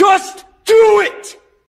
Just do it!